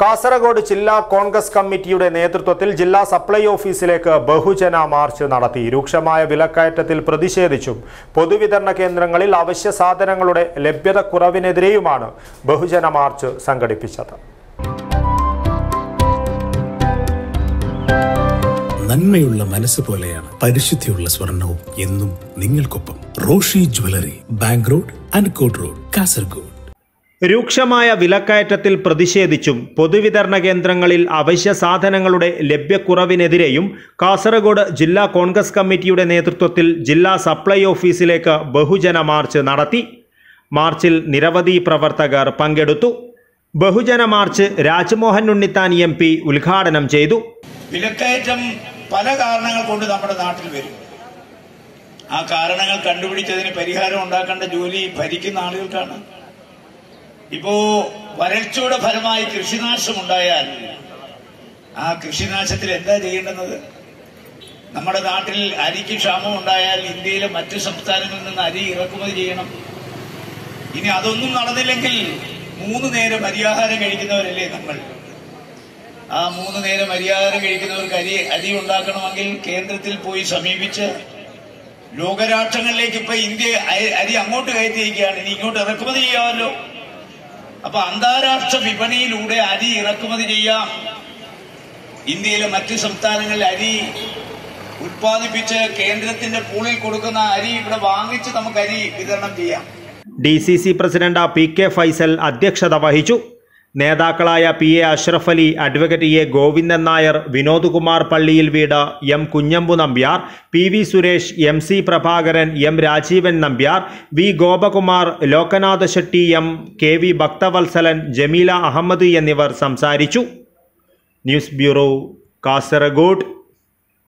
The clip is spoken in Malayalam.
കാസർഗോഡ് ജില്ലാ കോൺഗ്രസ് കമ്മിറ്റിയുടെ നേതൃത്വത്തിൽ ജില്ലാ സപ്ലൈ ഓഫീസിലേക്ക് ബഹുജന മാർച്ച് നടത്തി. രൂക്ഷമായ വിലക്കയറ്റത്തിൽ പ്രതിഷേധിച്ചും പൊതുവിതരണ കേന്ദ്രങ്ങളിൽ അവശ്യ സാധനങ്ങളുടെ ലഭ്യത കുറവിനെതിരെയുമാണ് ബഹുജന മാർച്ച് സംഘടിപ്പിച്ചത്. നന്മയുള്ള മനസ്സ് പോലെയാണ് പരിശുദ്ധിയുള്ള സ്വർണവും എന്നും നിങ്ങൾക്കൊപ്പം Roshi jewellery bank road Ankot road Kasaragod. രൂക്ഷമായ വിലക്കയറ്റത്തിൽ പ്രതിഷേധിച്ചും പൊതുവിതരണ കേന്ദ്രങ്ങളിൽ അവശ്യ സാധനങ്ങളുടെ ലഭ്യക്കുറവിനെതിരെയും കാസർഗോഡ് ജില്ലാ കോൺഗ്രസ് കമ്മിറ്റിയുടെ നേതൃത്വത്തിൽ ജില്ലാ സപ്ലൈ ഓഫീസിലേക്ക് ബഹുജന മാർച്ച് നടത്തി. മാർച്ചിൽ നിരവധി പ്രവർത്തകർ പങ്കെടുത്തു. ബഹുജന march Rajmohan Unnithan M P ഉദ്ഘാടനം ചെയ്തു. വിലക്കയറ്റം പല കാരണങ്ങൾ കൊണ്ട് നമ്മുടെ നാട്ടിൽ വരും. ആ കാരണങ്ങൾ കണ്ടുപിടിച്ചതിന് പരിഹാരം ഉണ്ടാക്കേണ്ട ജോലി ഭരിക്കുന്ന ആളുകൾക്കാണ്. ഇപ്പോ വരൾച്ചയുടെ ഫലമായി കൃഷിനാശം ഉണ്ടായാൽ ആ കൃഷിനാശത്തിൽ എന്താ ചെയ്യേണ്ടുന്നത്? നമ്മുടെ നാട്ടിൽ അരിക്ക് ക്ഷാമം ഉണ്ടായാൽ ഇന്ത്യയിലെ മറ്റു സംസ്ഥാനങ്ങളിൽ നിന്ന് അരി ഇറക്കുമതി ചെയ്യണം. ഇനി അതൊന്നും നടന്നില്ലെങ്കിൽ മൂന്ന് നേരം അരിയാഹാരം കഴിക്കുന്നവരല്ലേ നമ്മൾ. ആ മൂന്ന് നേരം അരിയാഹാരം കഴിക്കുന്നവർക്ക് അരി അരി ഉണ്ടാക്കണമെങ്കിൽ കേന്ദ്രത്തിൽ പോയി സമീപിച്ച് ലോകരാഷ്ട്രങ്ങളിലേക്ക് ഇപ്പൊ ഇന്ത്യ അരി അങ്ങോട്ട് കയറ്റിയിരിക്കുകയാണ് ഇനി ഇങ്ങോട്ട് ഇറക്കുമതി ചെയ്യാമല്ലോ. അപ്പൊ അന്താരാഷ്ട്ര വിപണിയിലൂടെ അരി ഇറക്കുമതി ചെയ്യാം. ഇന്ത്യയിലെ മറ്റു സംസ്ഥാനങ്ങളിൽ അരി ഉത്പാദിപ്പിച്ച് കേന്ദ്രത്തിന്റെ പൂളിൽ കൊടുക്കുന്ന അരി ഇവിടെ വാങ്ങിച്ച് നമുക്ക് അരി വിതരണം ചെയ്യാം. D C C president P K Faisal അധ്യക്ഷത വഹിച്ചു. നേതാക്കളായ P A Ashraf Ali advocate A Govindan Nair Vinod Kumar പള്ളിയിൽ വീട് M Kunhambu Nambiar P V Suresh M C Prabhakaran M Rajeevan Nambiar V Gopakumar Lokanatha Shetty M K V Bhakthavalsalan Jameela Ahmed എന്നിവർ സംസാരിച്ചു. News bureau Kasaragod.